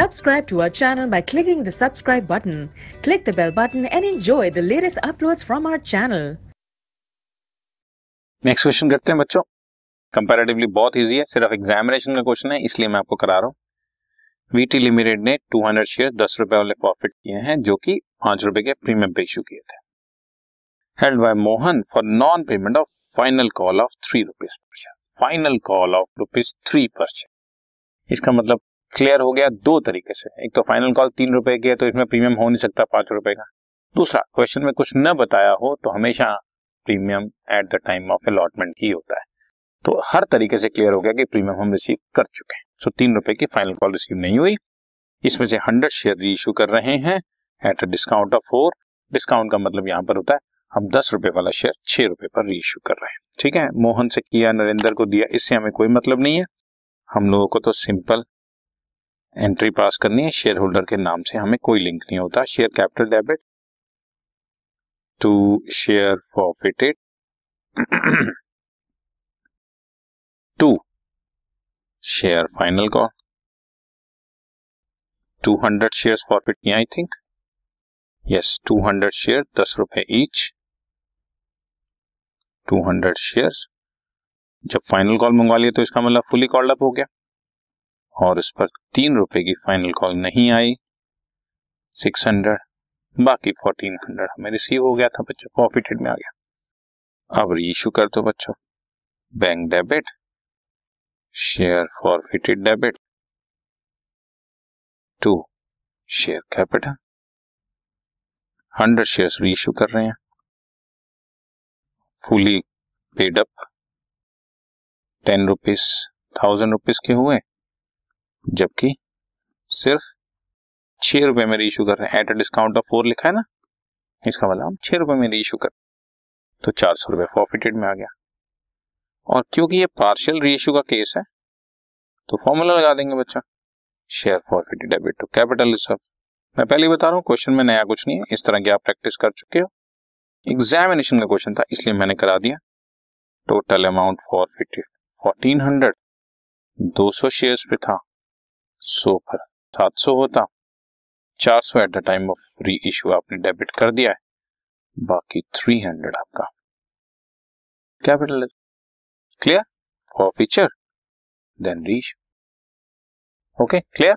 Subscribe to our channel by clicking the subscribe button. Click the bell button and enjoy the latest uploads from our channel. Next question करते हैं बच्चों। Comparatively बहुत easy है, सिर्फ़ examination का question है, इसलिए मैं आपको करा रहा हूँ। वीटी लिमिटेड ने 200 शेयर दस रुपए वाले प्रॉफिट किए हैं, जो कि पाँच रुपए के प्रीमियम पे इशू किए थे। Held by Mohan for non payment of final call of three rupees per share final call of rupees three per share इसका मतलब क्लियर हो गया दो तरीके से। एक तो फाइनल कॉल तीन रुपए की है तो इसमें प्रीमियम हो नहीं सकता पाँच रुपए का। दूसरा क्वेश्चन में कुछ न बताया हो तो हमेशा premium at the time of allotment ही होता है। तो हर तरीके से क्लियर हो गया कि प्रीमियम हम रिसीव कर चुके हैं। सो तीन रुपए की फाइनल कॉल रिसीव नहीं हुई। इसमें से हंड्रेड शेयर री इशू कर रहे हैं at a discount of four discount का मतलब यहाँ पर होता है, हम दस रुपए वाला शेयर छह रुपए पर री इशू कर रहे हैं। ठीक है? मोहन से किया, नरेंद्र को दिया, इससे हमें कोई मतलब नहीं है। हम लोगों को तो सिंपल एंट्री पास करनी है शेयर होल्डर के नाम से हमें कोई लिंक नहीं होता। Share capital debit to share forfeited to share final call two hundred share forfeit किया I think yes two hundred share दस रुपए ईच टू हंड्रेड शेयर जब फाइनल कॉल मंगवा लिया तो इसका मतलब फुली कॉल्ड अप हो गया। और इस पर तीन रुपए की फाइनल कॉल नहीं आई। सिक्स हंड्रेड बाकी फोर्टीन हंड्रेड हमें रिसीव हो गया था बच्चों प्रॉफिटेड में आ गया। अब रीइशू कर दो बच्चों। Bank debit share forfeited debit to share capital hundred share reissue कर रहे हैं। Fully paid up ten rupees thousand rupees के हुए। जबकि सिर्फ़ छह रुपए में रीइशू कर रहे हैं। At a discount of four लिखा है ना? इसका मतलब हम छह रुपए में रीइशू कर तो चार सौ रुपए फॉरफिटेड में आ गया। और क्योंकि ये पार्शियल रीइशू का केस है तो फॉर्मूला लगा देंगे बच्चा। Share forfeited debit to capital मैं पहले ही बता रहा हूँ क्वेश्चन में नया कुछ नहीं है। इस तरह की आप प्रैक्टिस कर चुके हो। एग्जामिनेशन का क्वेश्चन था, इसलिए मैंने करा दिया। Total amount forfeited fourteen hundred दो सौ शेयर पे था। सो पर सात सौ होता। चार सौ at the time of reissue आपने डेबिट कर दिया है। बाकी थ्री हंड्रेड आपका। Capital clear forfeiture then reissue okay clear